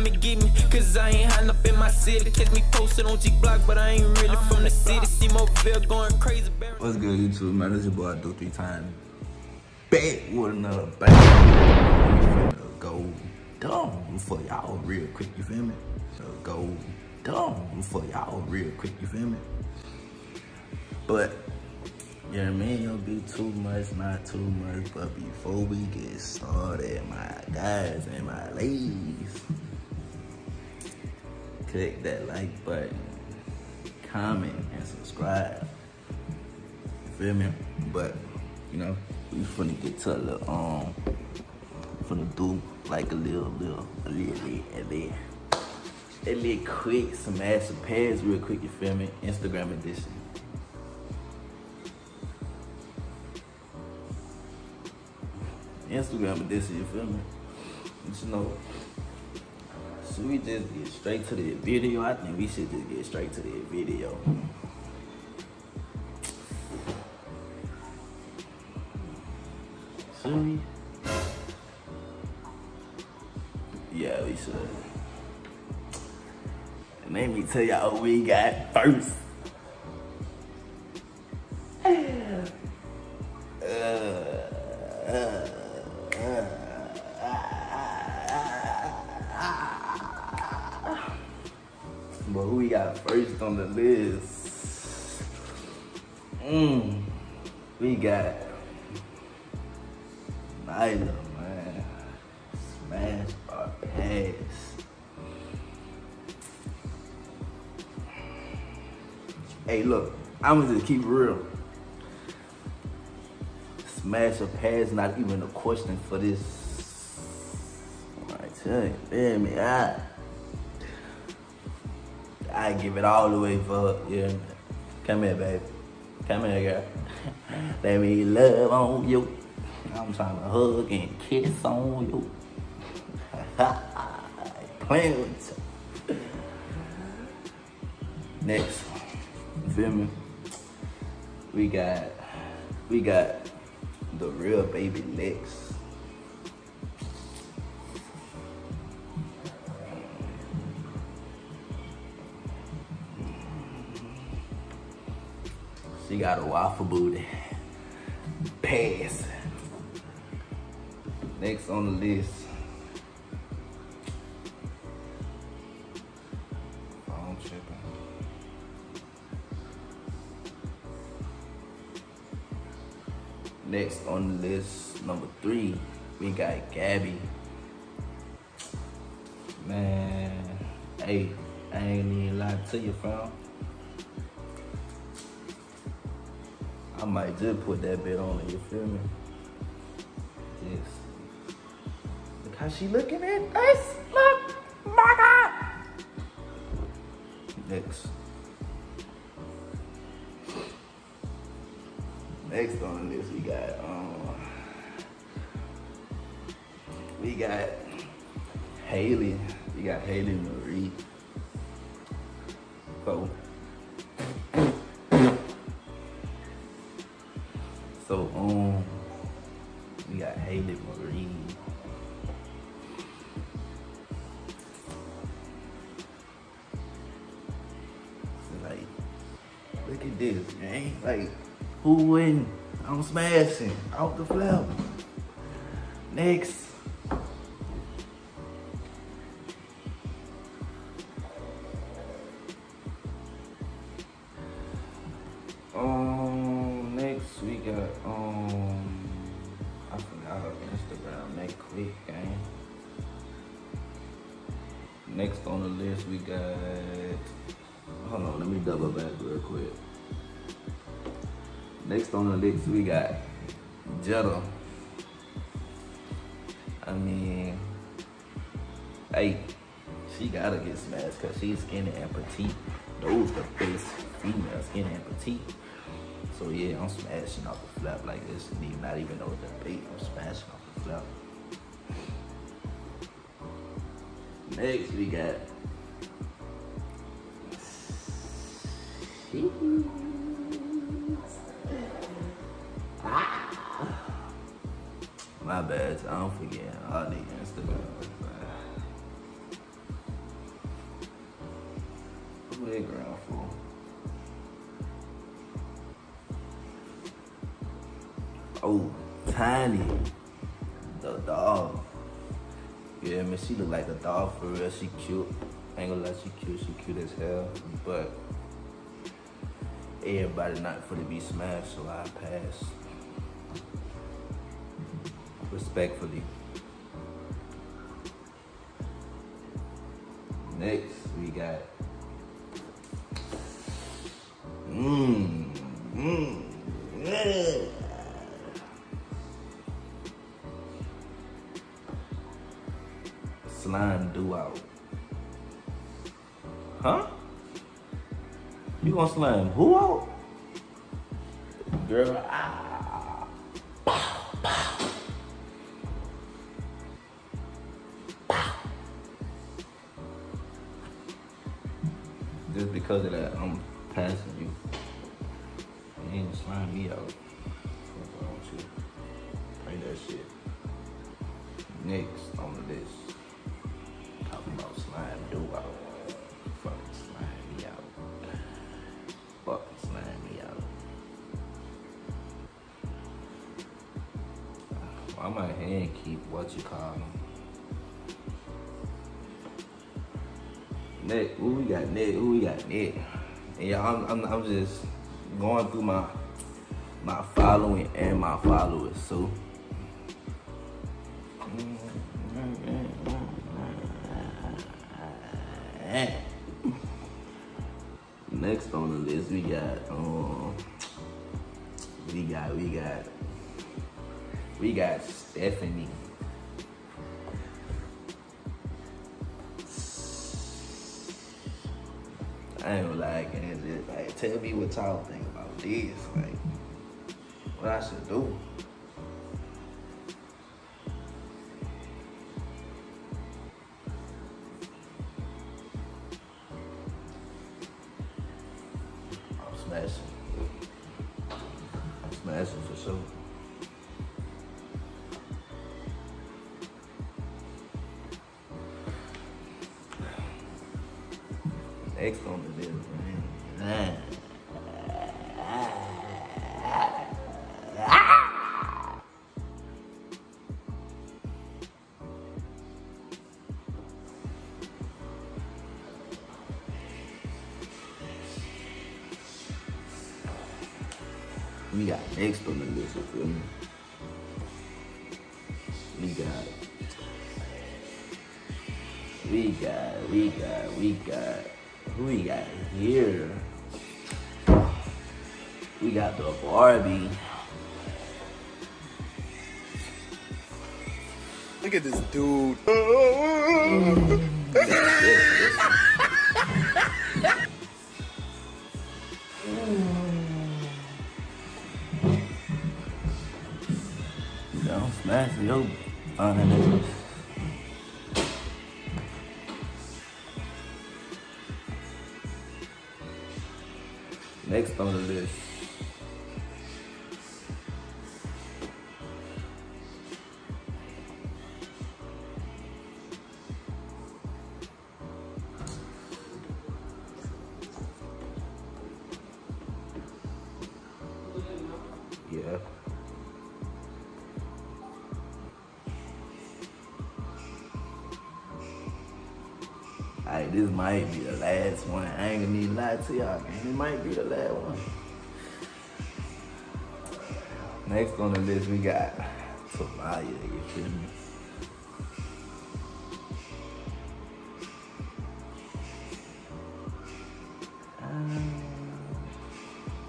come and get me. Cause I ain't hiding up in my city. Catch me posted on G Block, but I ain't really from the city. See Mobile going crazy. What's good, YouTube? Man, this is your boy, Doo three times. Back with another bang. Go dumb for y'all real quick, you feel me? So go dumb for y'all real quick, you feel me? But, yeah, man, don't be too much, not too much. But before we get started, my guys and my ladies, click that like button, comment, and subscribe. You feel me? But, you know, we finna get to a little, um, finna do like a little, little, a little, a little, a little quick smash some pads real quick, you feel me? Instagram edition. Instagram edition, you feel me? But you know, we just get straight to the video? I think we should just get straight to the video. Should we? Yeah, we should. And let me tell y'all what we got first. Got first on the list? Mmm. We got Nyla, man. Smash or pass. Hey, look, I'm gonna just keep real. Smash or pass, not even a question for this. I tell you? I, I give it all the way for her. Yeah, come here, baby. Come here, girl. Let me love on you. I'm trying to hug and kiss on you. Playing with you. Next, you feel me? We got, we got the real baby Lex. She got a waffle booty. Pass. Next on the list. Tripping. Next on the list, number three, we got Gabby. Man, hey, I ain't even lie to you, fam. I might just put that bit on it, you feel me? Just look how she looking at us. Look, my God. Next. Next on this, we got um we got Haley. We got Haley Marie. So So um we got Haley Marie. So like look at this, man. Like who win? I'm smashing out the flap. Next. Um, um, I forgot Instagram. That quick game. Next on the list we got. Hold on, let me double back real quick. Next on the list we got Jetta. I mean, hey, she gotta get smashed because she's skinny and petite. Those the best female skinny and petite. So yeah, I'm smashing off the flap like this. Need not even know the debate. I'm smashing off the flap. Next we got ah. My bad, I don't forget all the Instagram. Oh, Tiny. The dog. Yeah, man, she look like a dog for real. She cute. Ain't gonna lie, she cute. She cute as hell. But everybody not for to be smashed, so I pass. Respectfully. Next, we got. Mmm. Mmm. Yeah. You gonna slime who out? Girl, ah. Just because of that, I'm passing you. You ain't slime me out. Fuck wrong you? Pray that shit. Next on the list. Talking about slime duo. Fucking what you call them? Nick, ooh, we got Nick, ooh, we got Nick. And yeah, I'm, I'm, I'm just going through my my following and my followers. So next on the list we got um we got we got we got Stephanie. I ain't gonna lie, gang. Just, like, tell me what y'all think about this. Like, what I should do. Next on the list, man. We got next on the list, you feel me? We got we got, we got, we got, who we got here? We got the Barbie. Look at this dude. We got this, this one. Don't smash your Next on the list. Yeah. Alright, this might be last one. I ain't gonna need to lie to y'all. man. It might be the last one. Next on the list, we got Tamaya, you feel me? Um,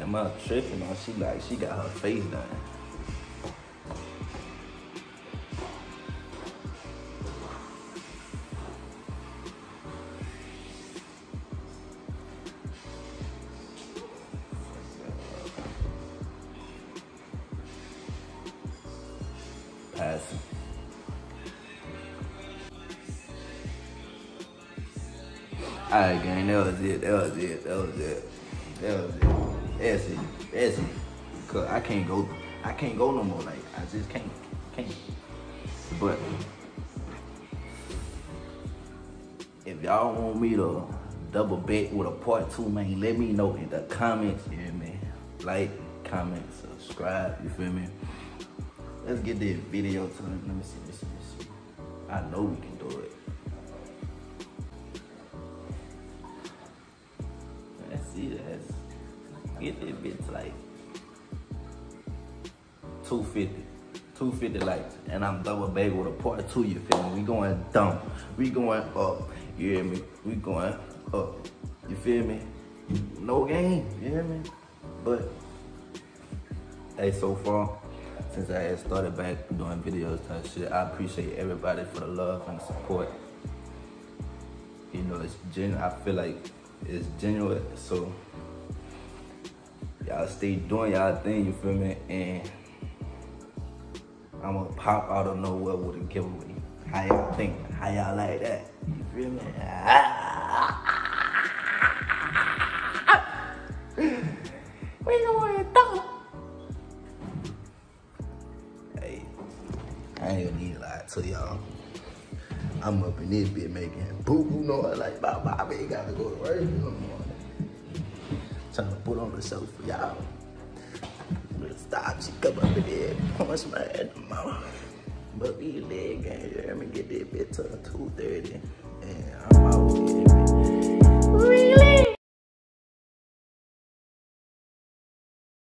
Am I tripping or she like, she got her face done? Alright, gang, that was it. That was it. That was it. That was it. That's it. That's it. Cause I can't go. I can't go no more. Like I just can't. Can't. But if y'all want me to double back with a part two, man. Let me know in the comments, you hear me? Like, comment, subscribe, you feel me? Let's get this video to Let me see, let me see, let me see. I know we can do it. Get this bitch like 250. 250 likes. And I'm double back with a part two, you feel me? We going dumb. We going up. You hear me? We going up. You feel me? No game, you hear me? But hey, so far, since I had started back doing videos type shit, I appreciate everybody for the love and the support. You know, it's genuine. I feel like it's genuine. So y'all stay doing y'all thing, you feel me? And I'm gonna pop out of nowhere with a giveaway. How y'all think? How y'all like that? You feel me? we going down. Hey, I ain't gonna need a lie to y'all. I'm up in this bit making boo boo noise like my Bobby ain't gotta go to work the morning trying to put on the show for y'all. Stop, she come up in there, punch my head in the mouth. But we leg game, you hear me? Get that bitch to 2.30 and I'm out here. Really?